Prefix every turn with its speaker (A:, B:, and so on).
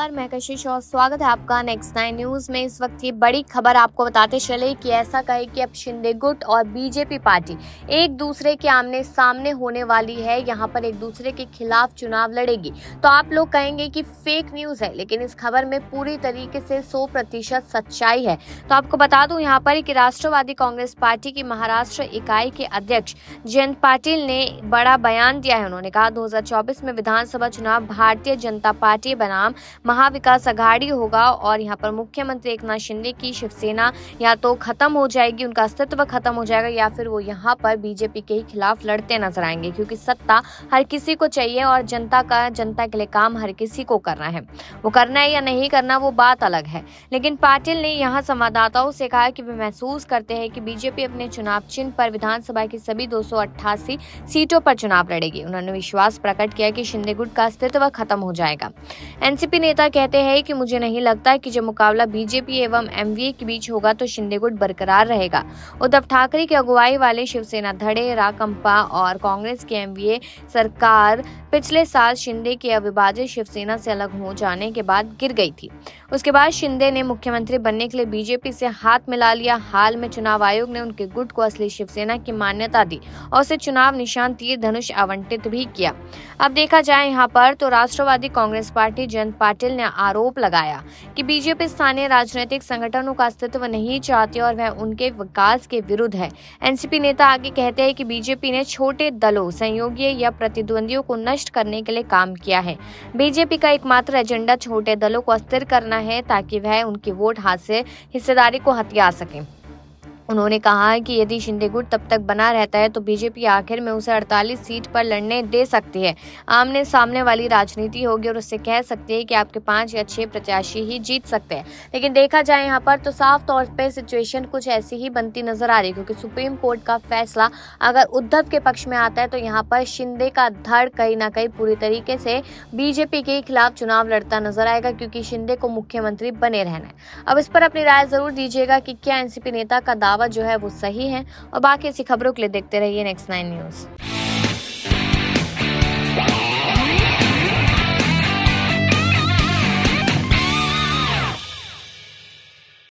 A: मैं कशिश और स्वागत है आपका नेक्स्ट नाइन न्यूज़ में। इस वक्त ये बड़ी खबर आपको बताते चले कि ऐसा कहे कि अब शिंदे गुट और बीजेपी पार्टी एक दूसरे के आमने सामने होने वाली है। यहाँ पर एक दूसरे के खिलाफ चुनाव लड़ेगी। तो आप लोग कहेंगे कि फेक न्यूज़ है, लेकिन इस खबर में पूरी तरीके से सौ प्रतिशत सच्चाई है। तो आपको बता दूँ, यहाँ पर कि राष्ट्रवादी कांग्रेस पार्टी की महाराष्ट्र इकाई के अध्यक्ष जयंत पाटिल ने बड़ा बयान दिया है। उन्होंने कहा, दो हज़ार चौबीस में विधानसभा चुनाव भारतीय जनता पार्टी बनाम महाविकास अघाड़ी होगा और यहाँ पर मुख्यमंत्री एक शिंदे की शिवसेना या तो खत्म हो जाएगी, उनका अस्तित्व खत्म हो जाएगा या फिर वो यहाँ पर बीजेपी के खिलाफ लड़ते नज़र आएँगे, क्योंकि सत्ता हर किसी को चाहिए और जनता का, जनता के लिए काम हर किसी को करना है। वो करना है या नहीं करना, वो बात अलग है। लेकिन पाटिल ने यहाँ संवाददाताओं से कहा कि वे महसूस करते हैं कि बीजेपी अपने चुनाव चिन्ह पर विधानसभा की सभी दो सौ अट्ठासी सीटों पर चुनाव लड़ेगी। उन्होंने विश्वास प्रकट किया कि शिंदे गुट का अस्तित्व खत्म हो जाएगा। एनसीपी नेता कहते हैं कि मुझे नहीं लगता कि जब मुकाबला बीजेपी एवं एमवीए के बीच होगा तो शिंदे गुट बरकरार रहेगा। उद्धव ठाकरे की अगुवाई वाले शिवसेना धड़े, राकंपा और कांग्रेस की एमवीए सरकार पिछले साल शिंदे के अविभाजित शिवसेना से अलग हो जाने के बाद गिर गई थी। उसके बाद शिंदे ने मुख्यमंत्री बनने के लिए बीजेपी से हाथ मिला लिया। हाल में चुनाव आयोग ने उनके गुट को असली शिवसेना की मान्यता दी और उसे चुनाव निशान तीर धनुष आवंटित भी किया। अब देखा जाए यहाँ पर तो राष्ट्रवादी कांग्रेस पार्टी जयंत पाटिल ने आरोप लगाया कि बीजेपी स्थानीय राजनीतिक संगठनों का अस्तित्व नहीं चाहती और वह उनके विकास के विरुद्ध है। एनसीपी नेता आगे कहते हैं कि बीजेपी ने छोटे दलों संयोगी या प्रतिद्वंदियों को नष्ट करने के लिए काम किया है। बीजेपी का एकमात्र एजेंडा छोटे दलों को अस्थिर करना है ताकि वह उनकी वोट हाथ से हिस्सेदारी को हथिया सके। उन्होंने कहा कि यदि शिंदे गुट तब तक बना रहता है तो बीजेपी आखिर में उसे 48 सीट पर लड़ने दे सकती है। आमने सामने वाली राजनीति होगी और उससे कह सकती है कि आपके पाँच या छह प्रत्याशी ही जीत सकते हैं। लेकिन देखा जाए यहाँ पर तो साफ़ तौर पर सिचुएशन कुछ ऐसी ही बनती नज़र आ रही क्योंकि सुप्रीम कोर्ट का फैसला अगर उद्धव के पक्ष में आता है तो यहाँ पर शिंदे का धड़ कहीं ना कहीं पूरी तरीके से बीजेपी के खिलाफ चुनाव लड़ता नज़र आएगा, क्योंकि शिंदे को मुख्यमंत्री बने रहना है। अब इस पर अपनी राय ज़रूर दीजिएगा कि क्या एनसीपी नेता का दावा दावा जो है वो सही है। और बाकी ऐसी खबरों के लिए देखते रहिए नेक्स्ट नाइन न्यूज़